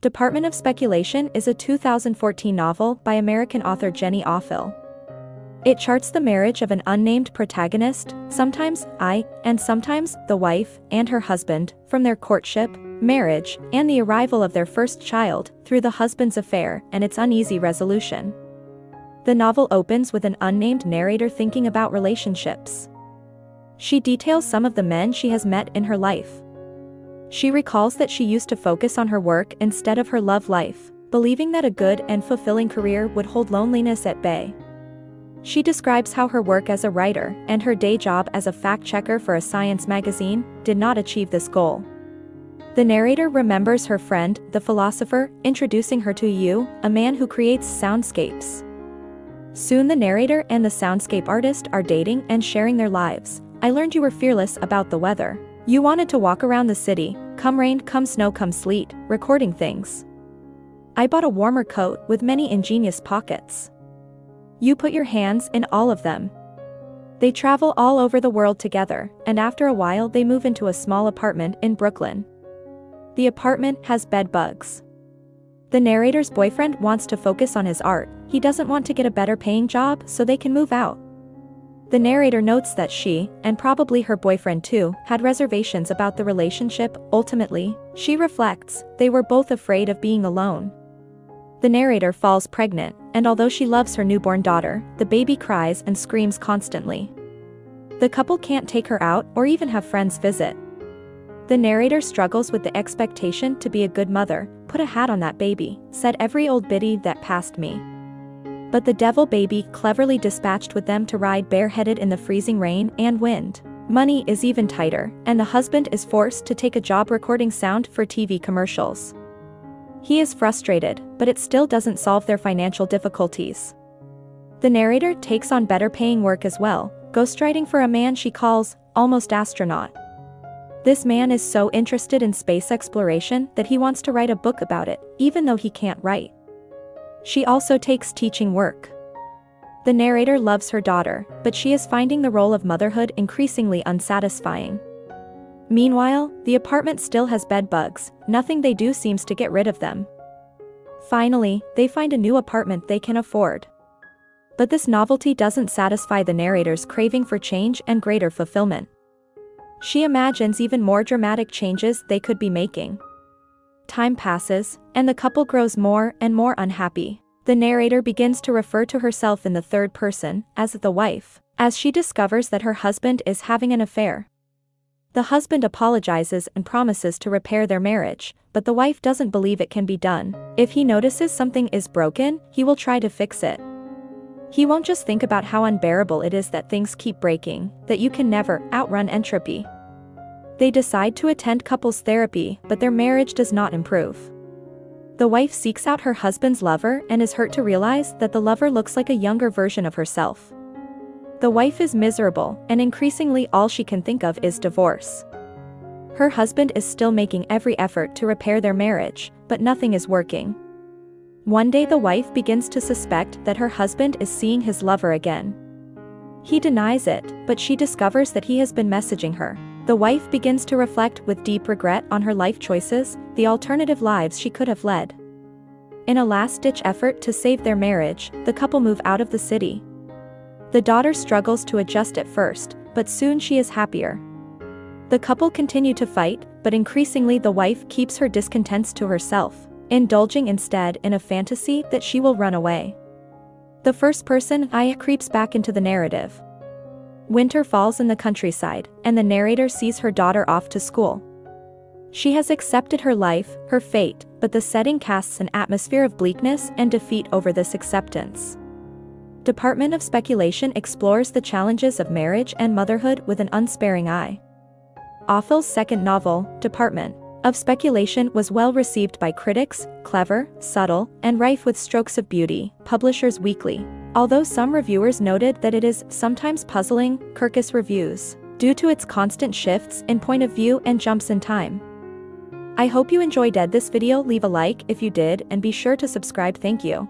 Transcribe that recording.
Department of Speculation is a 2014 novel by American author Jenny Offill. It charts the marriage of an unnamed protagonist, sometimes I, and sometimes the wife and her husband, from their courtship, marriage, and the arrival of their first child, through the husband's affair and its uneasy resolution. The novel opens with an unnamed narrator thinking about relationships. She details some of the men she has met in her life. She recalls that she used to focus on her work instead of her love life, believing that a good and fulfilling career would hold loneliness at bay. She describes how her work as a writer and her day job as a fact-checker for a science magazine did not achieve this goal. The narrator remembers her friend, the philosopher, introducing her to you, a man who creates soundscapes. Soon the narrator and the soundscape artist are dating and sharing their lives. I learned you were fearless about the weather. You wanted to walk around the city, come rain, come snow, come sleet, recording things. I bought a warmer coat with many ingenious pockets. You put your hands in all of them. They travel all over the world together, and after a while they move into a small apartment in Brooklyn. The apartment has bed bugs. The narrator's boyfriend wants to focus on his art, he doesn't want to get a better paying job so they can move out. The narrator notes that she, and probably her boyfriend too, had reservations about the relationship, ultimately, she reflects, they were both afraid of being alone. The narrator falls pregnant, and although she loves her newborn daughter, the baby cries and screams constantly. The couple can't take her out or even have friends visit. The narrator struggles with the expectation to be a good mother, put a hat on that baby, said every old biddy that passed me. But the devil baby cleverly dispatched with them to ride bareheaded in the freezing rain and wind. Money is even tighter, and the husband is forced to take a job recording sound for TV commercials. He is frustrated, but it still doesn't solve their financial difficulties. The narrator takes on better paying work as well, ghostwriting for a man she calls, almost astronaut. This man is so interested in space exploration that he wants to write a book about it, even though he can't write. She also takes teaching work. The narrator loves her daughter, but she is finding the role of motherhood increasingly unsatisfying. Meanwhile, the apartment still has bed bugs, nothing they do seems to get rid of them. Finally, they find a new apartment they can afford. But this novelty doesn't satisfy the narrator's craving for change and greater fulfillment. She imagines even more dramatic changes they could be making. Time passes, and the couple grows more and more unhappy. The narrator begins to refer to herself in the third person, as the wife, as she discovers that her husband is having an affair. The husband apologizes and promises to repair their marriage, but the wife doesn't believe it can be done. If he notices something is broken, he will try to fix it. He won't just think about how unbearable it is that things keep breaking, that you can never outrun entropy. They decide to attend couples therapy, but their marriage does not improve. The wife seeks out her husband's lover and is hurt to realize that the lover looks like a younger version of herself. The wife is miserable, and increasingly all she can think of is divorce. Her husband is still making every effort to repair their marriage, but nothing is working. One day the wife begins to suspect that her husband is seeing his lover again. He denies it, but she discovers that he has been messaging her. The wife begins to reflect with deep regret on her life choices, the alternative lives she could have led. In a last-ditch effort to save their marriage, the couple move out of the city. The daughter struggles to adjust at first, but soon she is happier. The couple continue to fight, but increasingly the wife keeps her discontents to herself, indulging instead in a fantasy that she will run away. The first person I creeps back into the narrative, Winter falls in the countryside, and the narrator sees her daughter off to school. She has accepted her life, her fate, but the setting casts an atmosphere of bleakness and defeat over this acceptance. Department of Speculation explores the challenges of marriage and motherhood with an unsparing eye. Offill's second novel, Department of Speculation was well received by critics, clever, subtle, and rife with strokes of beauty, Publishers Weekly. Although some reviewers noted that it is sometimes puzzling, Kirkus reviews, due to its constant shifts in point of view and jumps in time. I hope you enjoyed this video leave a like if you did and be sure to subscribe thank you.